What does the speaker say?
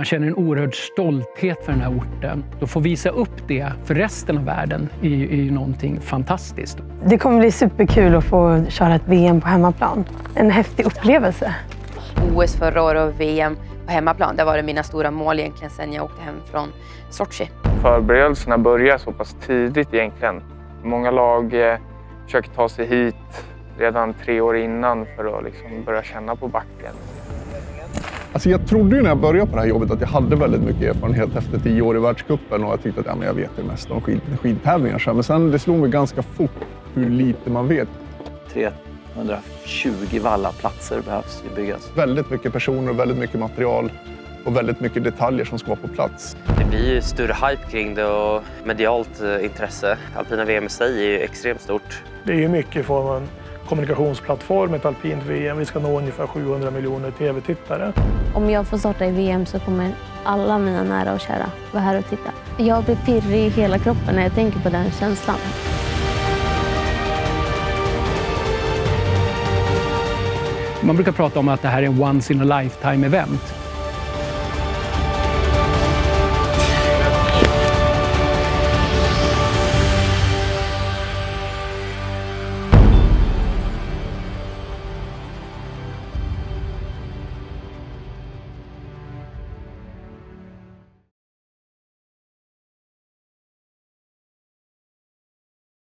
Man känner en oerhörd stolthet för den här orten. Att få visa upp det för resten av världen är, är någonting fantastiskt. Det kommer bli superkul att få köra ett VM på hemmaplan. En häftig upplevelse. OS förra året och VM på hemmaplan, det var det mina stora mål egentligen sen jag åkte hem från Sochi. Förberedelserna börjar så pass tidigt egentligen. Många lag eh, försöker ta sig hit redan tre år innan för att liksom börja känna på backen. Alltså jag trodde ju när jag började på det här jobbet att jag hade väldigt mycket erfarenhet efter tio år i världscupen och jag tyckte att ja, men jag vet det mesta om skid, skidtävlingar. Men sen det slog mig ganska fort hur lite man vet. 320 vallaplatser behövs ju byggas. Väldigt mycket personer och väldigt mycket material och väldigt mycket detaljer som ska vara på plats. Det blir ju större hype kring det och medialt eh, intresse. Alpina VM i sig är ju extremt stort. Det är ju mycket i form av kommunikationsplattform, ett alpint VM. Vi ska nå ungefär 700 miljoner tv-tittare. Om jag får starta i VM så kommer alla mina nära och kära vara här och titta. Jag blir pirrig i hela kroppen när jag tänker på den känslan. Man brukar prata om att det här är en once in a lifetime event.